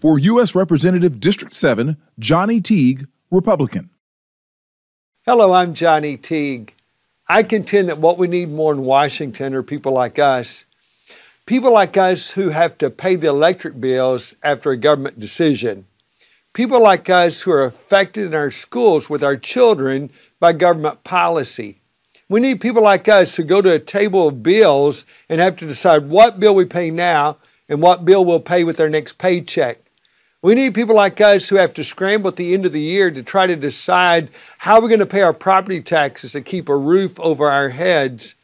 For U.S. Representative District 7, Johnny Teague, Republican. Hello, I'm Johnny Teague. I contend that what we need more in Washington are people like us. People like us who have to pay the electric bills after a government decision. People like us who are affected in our schools with our children by government policy. We need people like us who go to a table of bills and have to decide what bill we pay now and what bill we'll pay with our next paycheck. We need people like us who have to scramble at the end of the year to try to decide how we're going to pay our property taxes to keep a roof over our heads.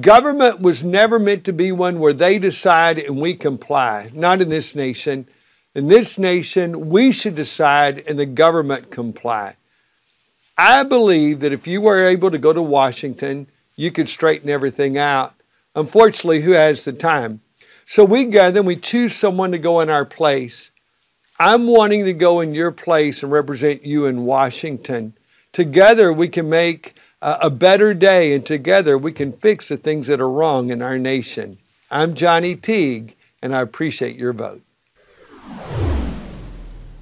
Government was never meant to be one where they decide and we comply. Not in this nation. In this nation, we should decide and the government comply. I believe that if you were able to go to Washington, you could straighten everything out. Unfortunately, who has the time? So we gather and we choose someone to go in our place. I'm wanting to go in your place and represent you in Washington. Together, we can make a better day, and together, we can fix the things that are wrong in our nation. I'm Johnny Teague, and I appreciate your vote.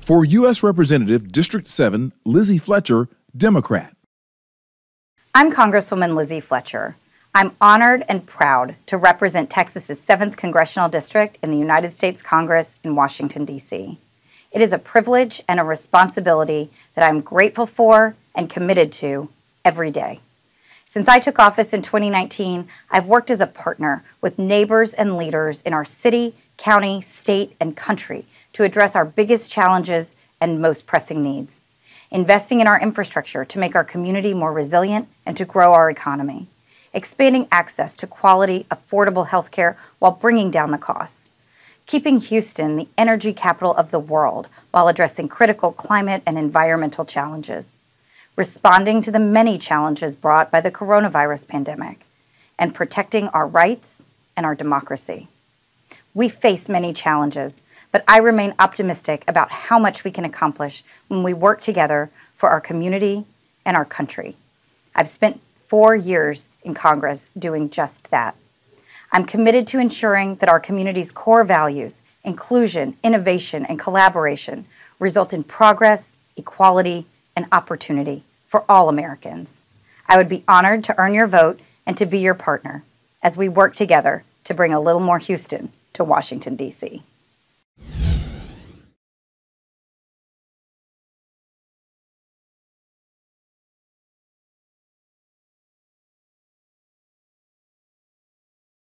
For U.S. Representative District 7, Lizzie Fletcher, Democrat. I'm Congresswoman Lizzie Fletcher. I'm honored and proud to represent Texas's 7th Congressional District in the United States Congress in Washington, D.C. It is a privilege and a responsibility that I'm grateful for and committed to every day. Since I took office in 2019, I've worked as a partner with neighbors and leaders in our city, county, state, and country to address our biggest challenges and most pressing needs. Investing in our infrastructure to make our community more resilient and to grow our economy. Expanding access to quality, affordable health care while bringing down the costs keeping Houston the energy capital of the world while addressing critical climate and environmental challenges, responding to the many challenges brought by the coronavirus pandemic, and protecting our rights and our democracy. We face many challenges, but I remain optimistic about how much we can accomplish when we work together for our community and our country. I've spent four years in Congress doing just that. I'm committed to ensuring that our community's core values, inclusion, innovation, and collaboration, result in progress, equality, and opportunity for all Americans. I would be honored to earn your vote and to be your partner as we work together to bring a little more Houston to Washington, D.C.